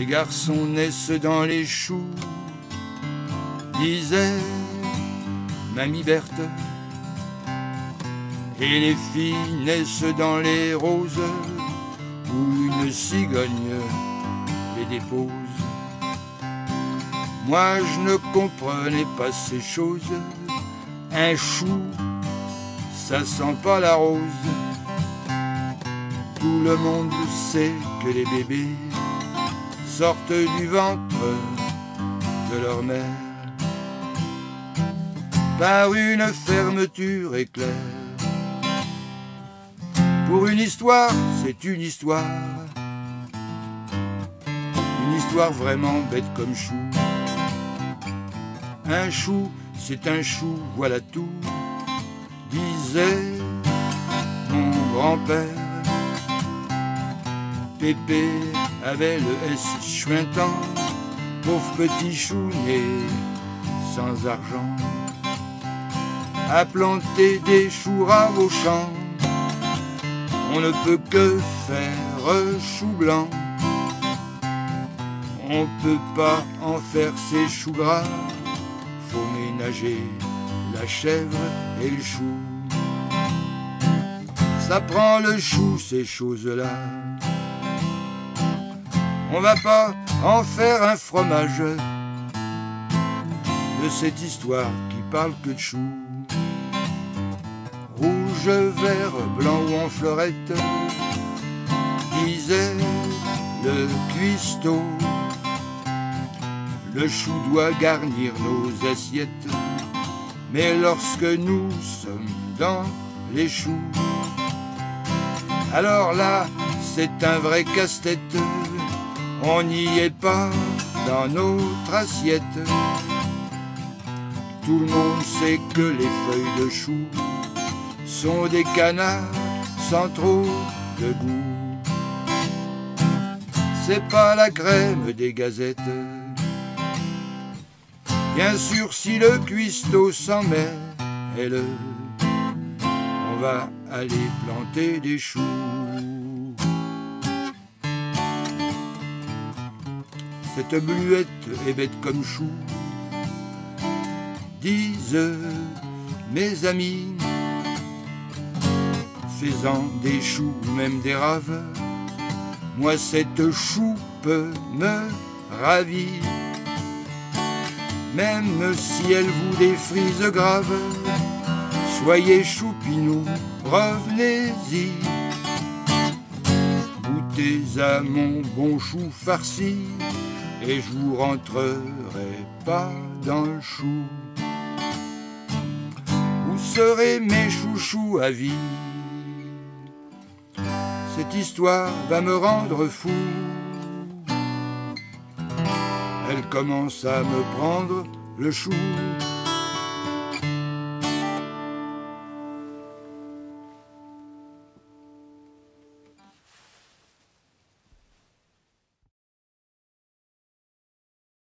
Les garçons naissent dans les choux, disait Mamie Berthe. Et les filles naissent dans les roses, où une cigogne les dépose. Moi je ne comprenais pas ces choses. Un chou, ça sent pas la rose. Tout le monde sait que les bébés sortent du ventre de leur mère par une fermeture éclair. Pour une histoire, c'est une histoire. Une histoire vraiment bête comme chou. Un chou, c'est un chou, voilà tout, disait mon grand-père. Pépé avait le S chuintant, pauvre petit chou né sans argent, à planter des choux au champ. On ne peut que faire chou blanc. On peut pas en faire ses choux gras. Faut ménager la chèvre et le chou. Ça prend le chou, ces choses-là. On va pas en faire un fromage de cette histoire qui parle que de chou. Rouge, vert, blanc ou en fleurette, disait le cuistot. Le chou doit garnir nos assiettes, mais lorsque nous sommes dans les choux, alors là, c'est un vrai casse-tête on n'y est pas dans notre assiette. Tout le monde sait que les feuilles de chou sont des canards sans trop de goût. C'est pas la crème des gazettes. Bien sûr, si le cuistot s'en mêle, on va aller planter des choux. Cette bluette est bête comme chou, disent mes amis, faisant des choux ou même des raves. Moi, cette choupe me ravit, même si elle vous défrise grave. Soyez choupinou, revenez-y. Goûtez à mon bon chou farci et je vous rentrerai pas dans le chou. Vous serez mes chouchous à vie? Cette histoire va me rendre fou. Elle commence à me prendre le chou